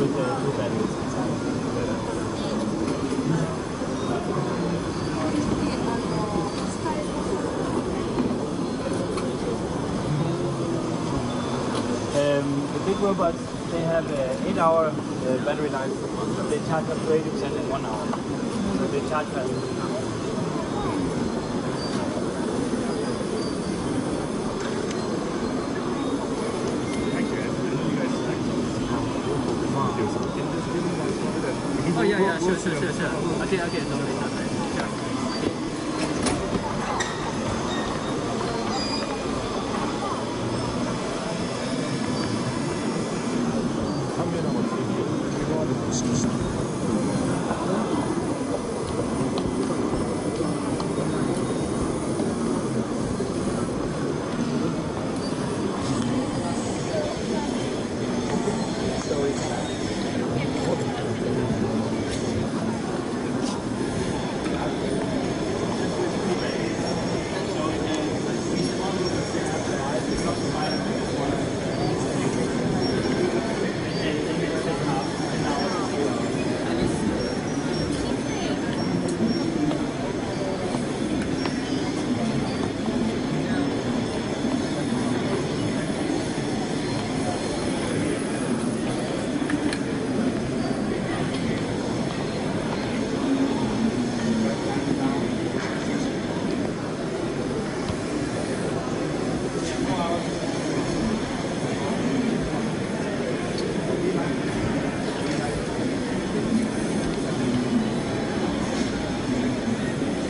with the. Um, the big robots, they have uh, 8 hour uh, battery life, but they charge up to 80% in 1 hour. So they charge fast. Oh yeah, yeah, sure, sure, sure, sure. Okay, okay, no worries, no worries. Sure. 카메라 같은 거 이거 하는 거 진짜